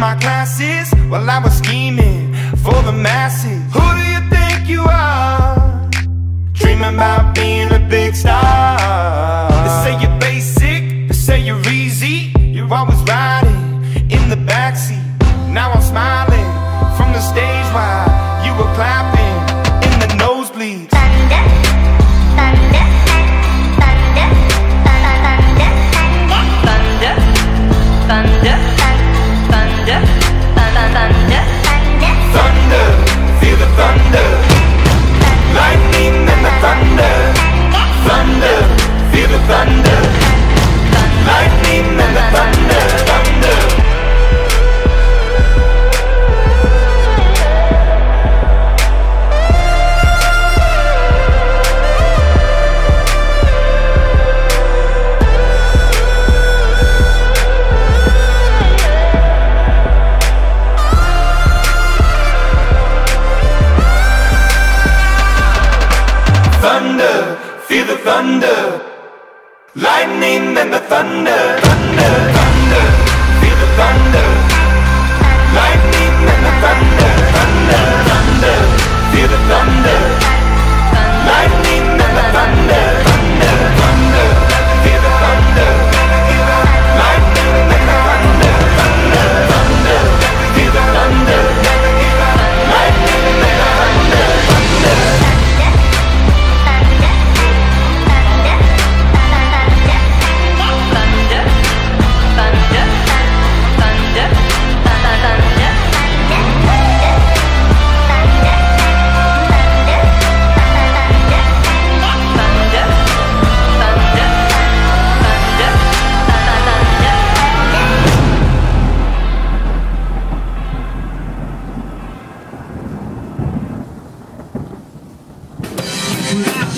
my classes while I was scheming for the masses. Who do you think you are? Dreaming about being a big star. They say you're basic, they say you're easy. You're always riding feel the thunder. Lightning and the thunder. Thunder, thunder, Yeah.